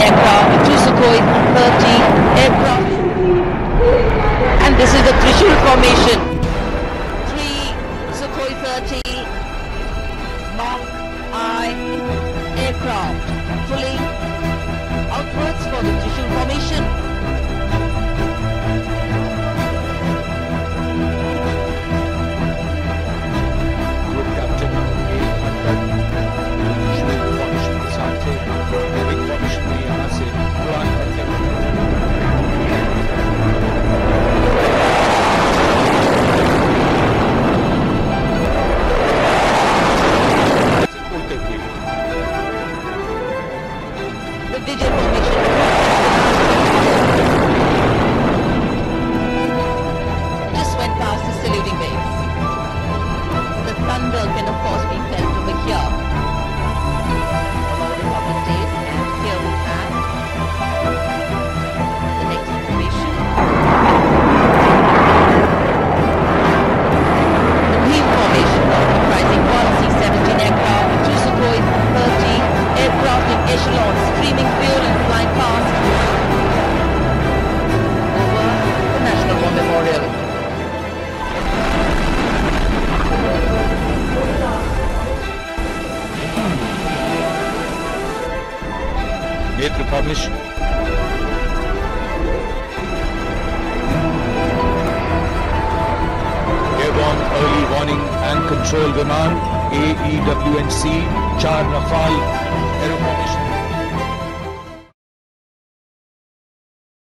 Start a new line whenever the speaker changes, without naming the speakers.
aircraft, two Sukhoi 30 aircraft. And this is the Trishul formation.
Publish. Airborne Early Warning and Control Viman AEW&C 4 Rafale